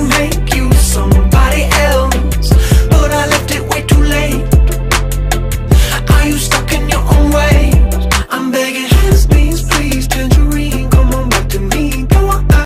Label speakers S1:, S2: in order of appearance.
S1: can make